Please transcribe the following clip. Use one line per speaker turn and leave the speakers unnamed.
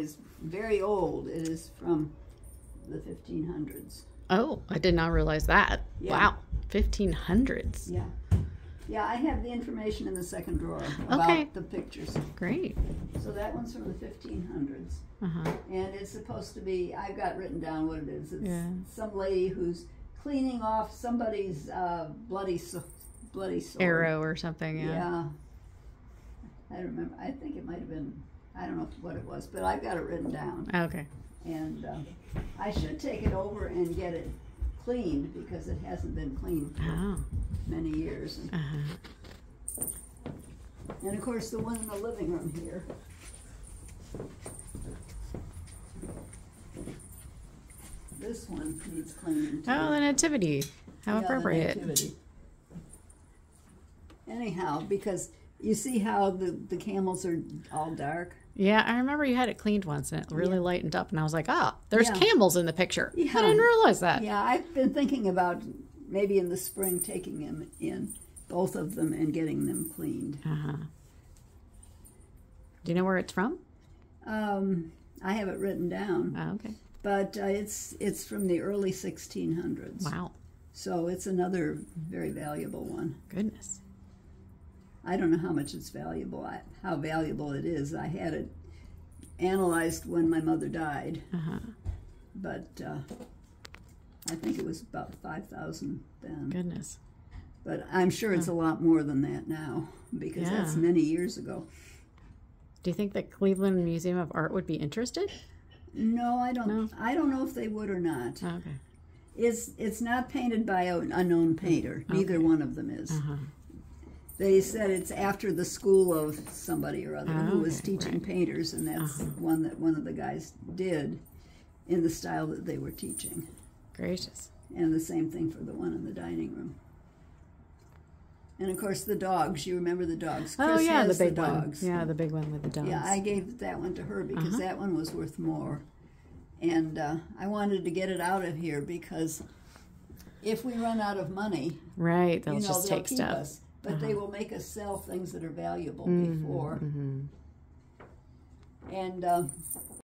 is very old. It is from the 1500s.
Oh, I did not realize that.
Yeah.
Wow. 1500s.
Yeah. Yeah, I have the information in the second drawer about
Okay.
the pictures.
Great.
So that one's from the 1500s.
Uh-huh.
And it's supposed to be, I've got written down what it is. It's
Yeah.
some lady who's cleaning off somebody's uh, bloody, bloody sword.
Arrow or something. Yeah.
Yeah. I remember, I think it might have been, I don't know what it was, but I've got it written down.
Okay.
And uh, I should take it over and get it cleaned because it hasn't been cleaned for
Oh.
many years. And,
Uh-huh.
and of course, the one in the living room here. This one needs cleaning too.
Oh, the nativity. How
Yeah, the
appropriate.
nativity. Anyhow, because you see how the, the camels are all dark?
Yeah, I remember you had it cleaned once and it really
Yeah.
lightened up, and I was like, ah, there's
Yeah.
camels in the picture.
Yeah.
I didn't realize that.
Yeah, I've been thinking about maybe in the spring taking them in, both of them, and getting them cleaned.
Uh-huh. Do you know where it's from?
Um, I have it written down,
Oh, okay.
but uh, it's it's from the early 1600s.
Wow.
So it's another very valuable one.
Goodness.
I don't know how much it's valuable, I, how valuable it is. I had it analyzed when my mother died,
Uh-huh.
but uh, I think it was about 5,000 then.
Goodness.
But I'm sure it's a lot more than that now because that's many years ago.
Do you think the Cleveland Museum of Art would be interested?
No, I don't.
No?
I don't know if they would or not.
Oh, okay.
It's it's not painted by an unknown painter. Neither one of them is.
Uh-huh.
They said it's after the school of somebody or other who was
Okay,
teaching
right.
painters, and that's one that one of the guys did in the style that they were teaching.
Gracious.
And the same thing for the one in the dining room. And of course, the dogs. You remember the dogs?
Oh
Chris
yeah, the big
dogs.
one. Yeah, the big one with the dogs.
Yeah, I gave that one to her because
Uh-huh.
that one was worth more. And uh, I wanted to get it out of here because if we run out of money,
right. They'll
you know,
just
they'll
take stuff.
us. But they will make us sell things that are valuable
Mhm,
before.
mhm.
And uh,